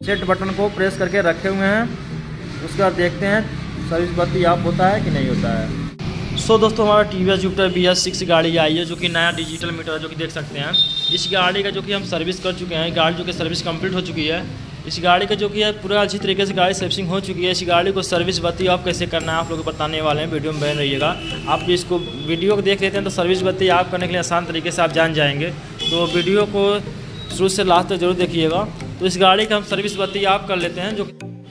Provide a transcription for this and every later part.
Set button को press करके रखे हुए हैं। उसके बाद देखते हैं सर्विस बत्ती ऑफ़ होता है कि नहीं होता है। सो so, दोस्तों हमारा T V S Jupiter B S six गाड़ी आई है जो कि नया डिजिटल मीटर है जो कि देख सकते हैं। इस गाड़ी का जो कि हम सर्विस कर चुके हैं गाड़ी जो कि सर्विस कंप्लीट हो चुकी है इस गाड़ी का जो कि है पूरा अच्छी तरीके से गाड़ी सर्विसिंग हो चुकी है। इस गाड़ी को सर्विस बत्ती आप कैसे करना है आप लोग बताने वाले हैं। वीडियो में बहन रहिएगा। आप इसको वीडियो को देख लेते हैं तो सर्विस बत्ती आप करने के लिए आसान तरीके से आप जान जाएँगे। तो वीडियो को शुरू से लास्ट तक ज़रूर देखिएगा। तो इस गाड़ी का हम सर्विस बत्ती आप कर लेते हैं, जो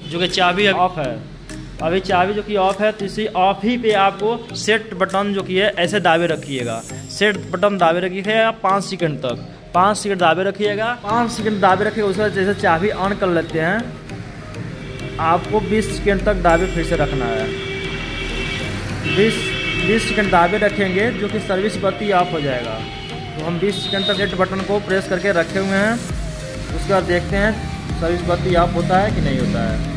जो कि चाबी ऑफ़ है। अभी चाबी जो कि ऑफ़ है तो इसी ऑफ़ ही पे आपको सेट बटन जो कि है, ऐसे दावे रखिएगा। सेट बटन दावे रखिएगा पाँच सेकंड तक। पाँच सेकंड दावे रखिएगा। पाँच सेकंड दावे रखिएगा उसके बाद जैसे चाबी ऑन कर लेते हैं, आपको बीस सेकंड तक दावे फिर से रखना है। बीस बीस सेकंड दावे रखेंगे, जो कि सर्विस बत्ती ऑफ़ हो जाएगा। तो हम बीस सेकेंड तक सेट बटन को प्रेस करके रखे हुए हैं। उसके देखते हैं सर्विस बत्ती आप होता है कि नहीं होता है।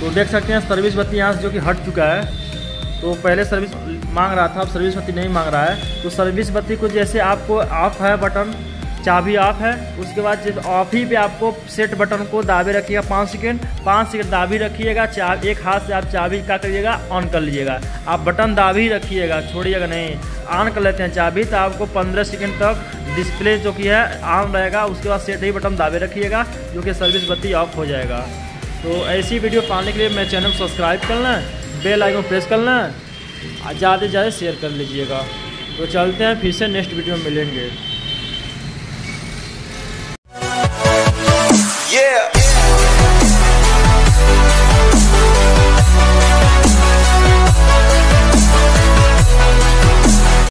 तो देख सकते हैं सर्विस बत्ती यहाँ से जो कि हट चुका है। तो पहले सर्विस मांग रहा था, अब सर्विस बत्ती नहीं मांग रहा है। तो सर्विस बत्ती को जैसे आपको ऑफ़ है बटन चाबी ऑफ़ है। उसके बाद जब ऑफ़ ही पे आपको सेट बटन को दाबे रखिएगा पाँच सेकेंड पाँच सेकंड दाबी रखिएगा चा एक हाथ से आप चाबी क्या करिएगा ऑन कर लीजिएगा। आप बटन दाबी रखिएगा, छोड़िएगा नहीं। ऑन कर लेते हैं चाबी तो आपको पंद्रह सेकेंड तक डिस्प्ले जो कि है ऑन रहेगा। उसके बाद सेट ही बटन दाबे रखिएगा, जो कि सर्विस बत्ती ऑफ़ हो जाएगा। तो ऐसी वीडियो पाने के लिए मेरे चैनल सब्सक्राइब कर लें बेल आइकन प्रेस कर लें ज़्यादा से ज़्यादा शेयर कर लीजिएगा। तो चलते हैं, फिर से नेक्स्ट वीडियो में मिलेंगे।